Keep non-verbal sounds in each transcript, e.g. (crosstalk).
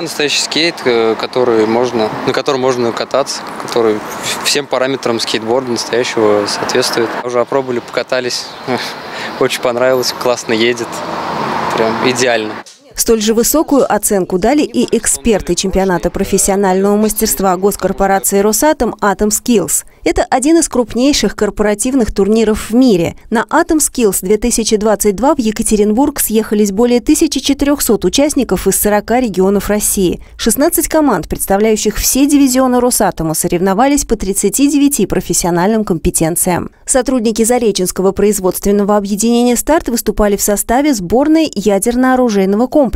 Настоящий скейт, э, который можно, на котором можно кататься, который всем параметрам скейтборда настоящего соответствует. Уже опробовали, покатались, (laughs) очень понравилось, классно едет, прям идеально. Столь же высокую оценку дали и эксперты чемпионата профессионального мастерства госкорпорации «Росатом» «Атом Skills. Это один из крупнейших корпоративных турниров в мире. На Skills 2022 в Екатеринбург съехались более 1400 участников из 40 регионов России. 16 команд, представляющих все дивизионы Росатома, соревновались по 39 профессиональным компетенциям. Сотрудники Зареченского производственного объединения «Старт» выступали в составе сборной ядерно-оружейного комплекса.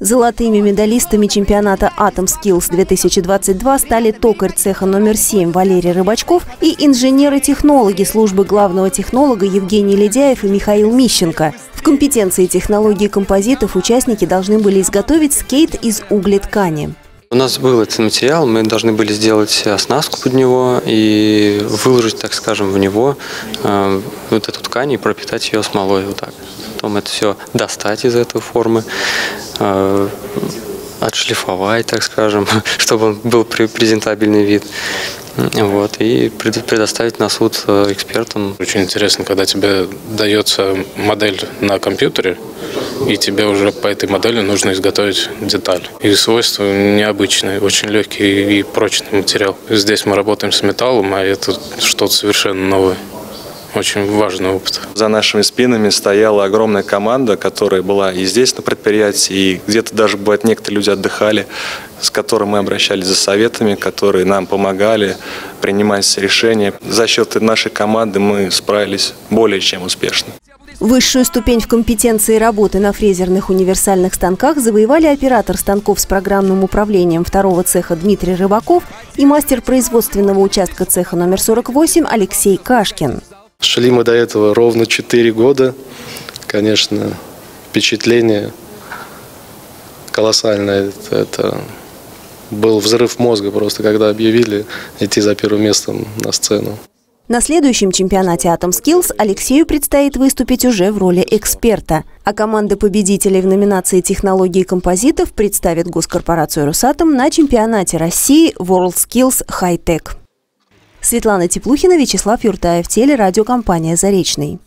Золотыми медалистами чемпионата Atom Skills 2022 стали токарь цеха номер 7 Валерий Рыбачков и инженеры-технологи службы главного технолога Евгений Ледяев и Михаил Мищенко. В компетенции технологии композитов участники должны были изготовить скейт из углеткани. У нас был этот материал, мы должны были сделать оснастку под него и выложить, так скажем, в него э, вот эту ткань и пропитать ее смолой вот так. Потом это все достать из этой формы, э, отшлифовать, так скажем, (laughs) чтобы он был презентабельный вид. Вот, и предоставить на суд э, экспертам. Очень интересно, когда тебе дается модель на компьютере, и тебе уже по этой модели нужно изготовить деталь. И свойства необычные, очень легкий и прочный материал. Здесь мы работаем с металлом, а это что-то совершенно новое очень важный опыт. За нашими спинами стояла огромная команда, которая была и здесь на предприятии, и где-то даже, бывает, некоторые люди отдыхали, с которыми мы обращались за советами, которые нам помогали принимать решения. За счет нашей команды мы справились более чем успешно. Высшую ступень в компетенции работы на фрезерных универсальных станках завоевали оператор станков с программным управлением второго цеха Дмитрий Рыбаков и мастер производственного участка цеха номер 48 Алексей Кашкин. Шли мы до этого ровно 4 года. Конечно, впечатление колоссальное. Это, это был взрыв мозга просто, когда объявили идти за первым местом на сцену. На следующем чемпионате Atom Skills Алексею предстоит выступить уже в роли эксперта. А команда победителей в номинации технологии композитов представит госкорпорацию «Росатом» на чемпионате России World Skills High Tech. Светлана Теплухина, Вячеслав Юртаев, телерадиокомпания «Заречный».